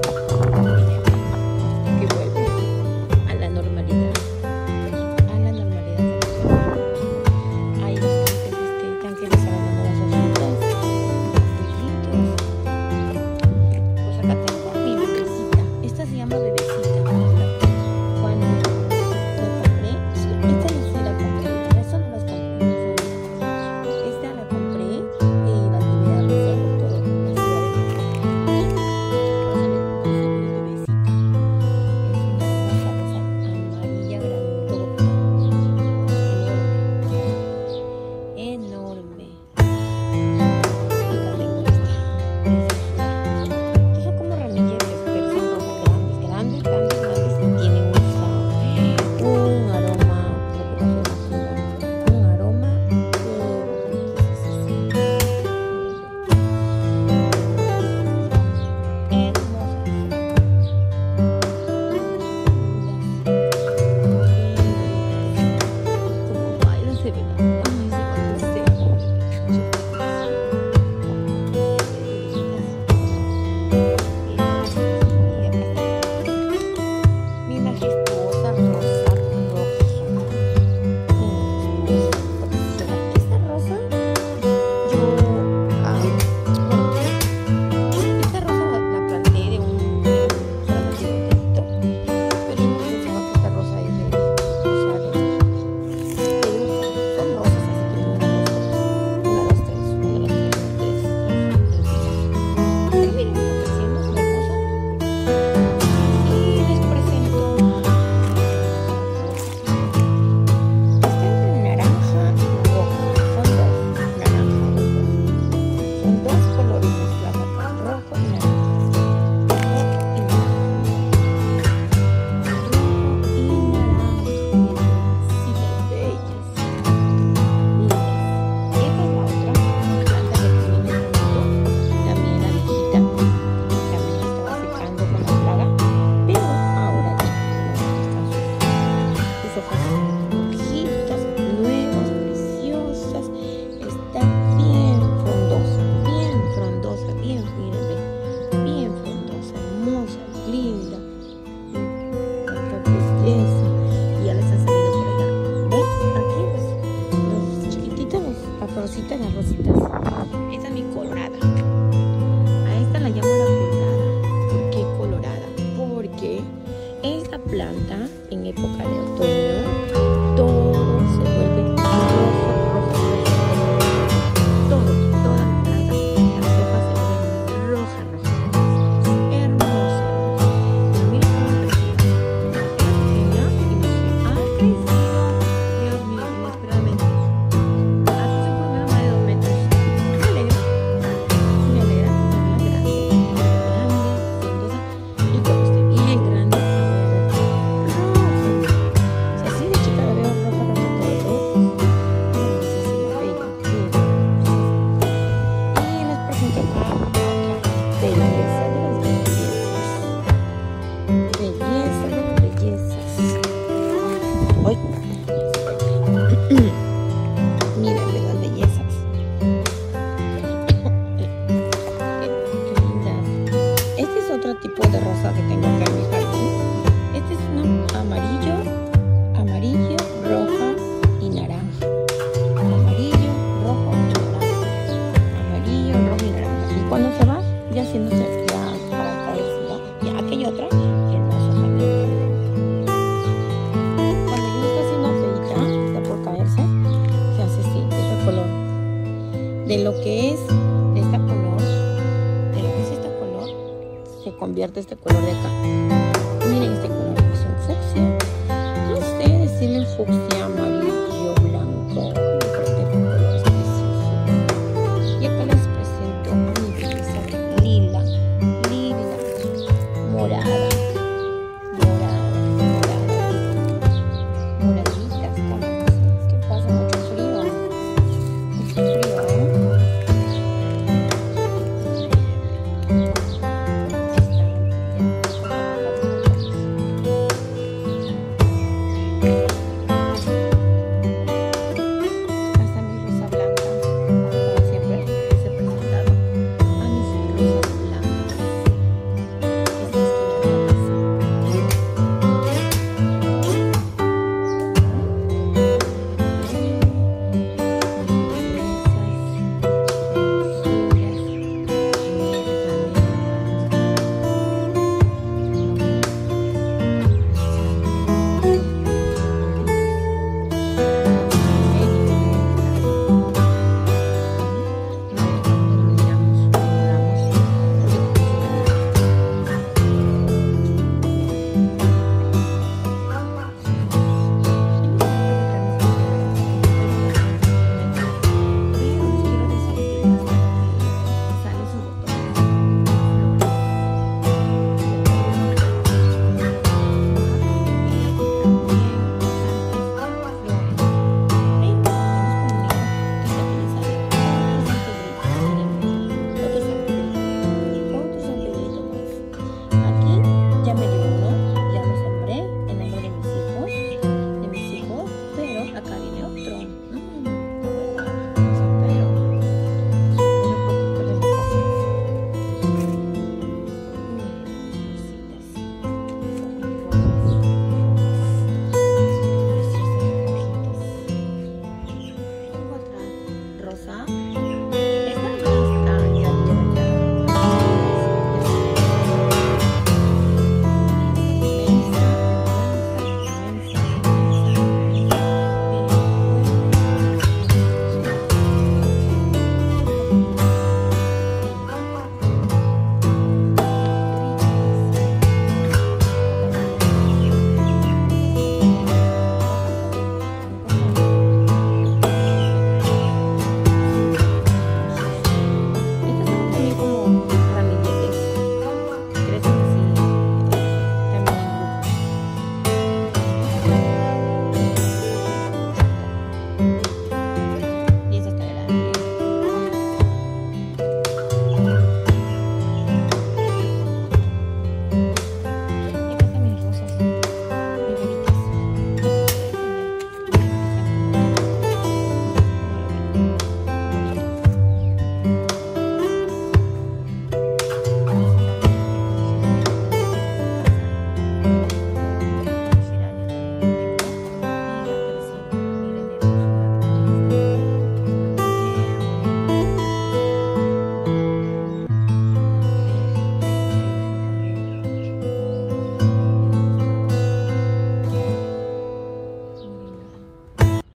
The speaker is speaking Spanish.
Peace. amarillo, amarillo, roja y naranja. Amarillo, rojo naranja. Amarillo, rojo y naranja. Y cuando se va, ya haciéndose ya para caer, ya aquella otra. de lo que es de esta color, de lo que es este color, se convierte este color de acá. suficiente.